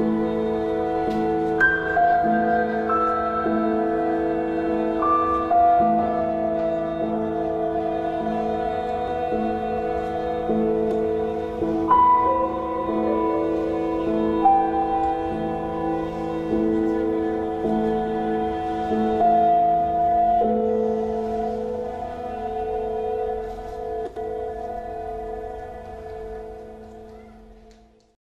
うん。